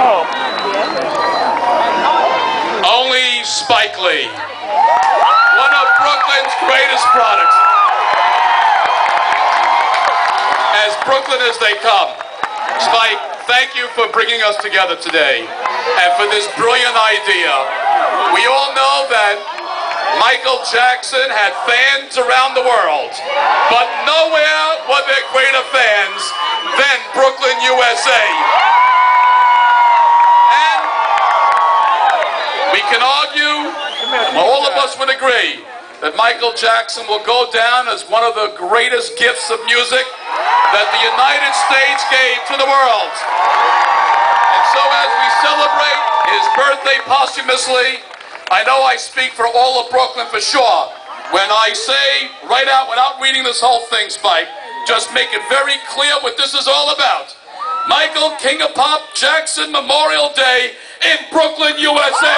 Oh. Only Spike Lee. One of Brooklyn's greatest products. As Brooklyn as they come. Spike, thank you for bringing us together today and for this brilliant idea. We all know that Michael Jackson had fans around the world, but nowhere were there greater fans than Brooklyn, USA. Can argue, all of us would agree, that Michael Jackson will go down as one of the greatest gifts of music that the United States gave to the world. And so as we celebrate his birthday posthumously, I know I speak for all of Brooklyn for sure when I say right out, without reading this whole thing, Spike, just make it very clear what this is all about. Michael King of Pop Jackson Memorial Day in Brooklyn, USA.